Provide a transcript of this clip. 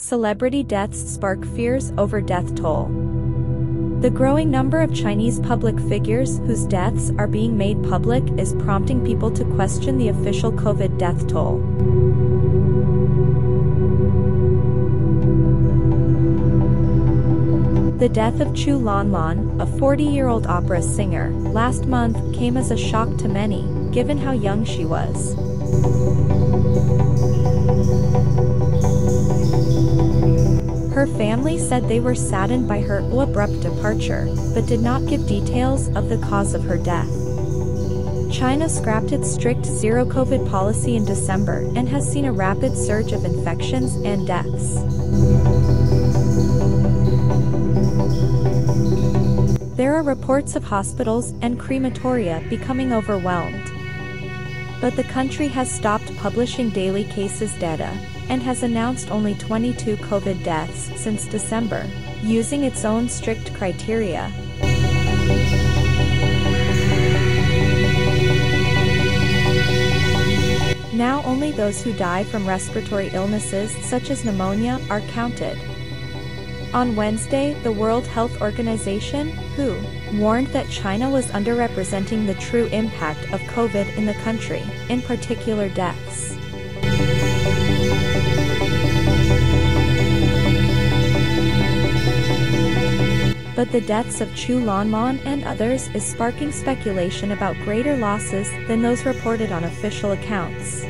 Celebrity deaths spark fears over death toll. The growing number of Chinese public figures whose deaths are being made public is prompting people to question the official COVID death toll. The death of Chu Lanlan, a 40-year-old opera singer, last month came as a shock to many, given how young she was. Said they were saddened by her abrupt departure, but did not give details of the cause of her death. China scrapped its strict zero COVID policy in December and has seen a rapid surge of infections and deaths. There are reports of hospitals and crematoria becoming overwhelmed. But the country has stopped publishing daily cases data and has announced only 22 COVID deaths since December, using its own strict criteria. Now only those who die from respiratory illnesses such as pneumonia are counted. On Wednesday, the World Health Organization, WHO, warned that China was underrepresenting the true impact of COVID in the country, in particular deaths. But the deaths of Chu Lanlan and others is sparking speculation about greater losses than those reported on official accounts.